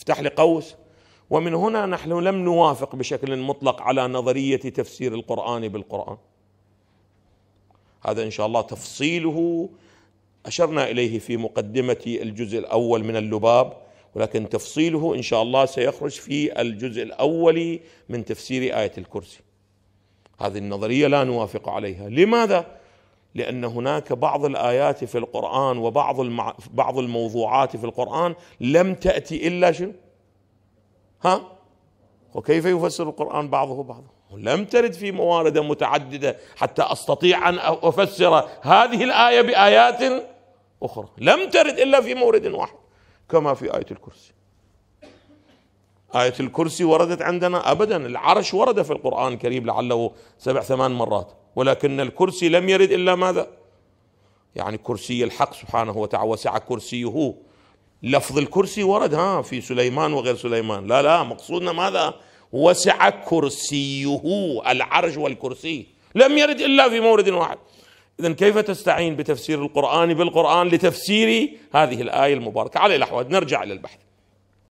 افتح لي قوس. ومن هنا نحن لم نوافق بشكل مطلق على نظرية تفسير القرآن بالقرآن. هذا إن شاء الله تفصيله أشرنا إليه في مقدمة الجزء الأول من اللباب ولكن تفصيله إن شاء الله سيخرج في الجزء الأول من تفسير آية الكرسي. هذه النظرية لا نوافق عليها. لماذا؟ لأن هناك بعض الآيات في القرآن وبعض المع... بعض الموضوعات في القرآن لم تأتي إلا شنو؟ ها؟ وكيف يفسر القرآن بعضه بعضا لم ترد في موارد متعددة حتى أستطيع أن أفسر هذه الآية بآيات أخرى. لم ترد إلا في مورد واحد كما في آية الكرسي. آية الكرسي وردت عندنا أبدا. العرش ورد في القرآن الكريم لعله سبع ثمان مرات. ولكن الكرسي لم يرد إلا ماذا؟ يعني كرسي الحق سبحانه وتعالى وسع كرسيه. لفظ الكرسي ورد ها في سليمان وغير سليمان. لا لا مقصودنا ماذا؟ وسع كرسيه العرش والكرسي. لم يرد إلا في مورد واحد. إذا كيف تستعين بتفسير القرآن بالقرآن لتفسير هذه الآية المباركة؟ على الأحوال نرجع إلى البحث.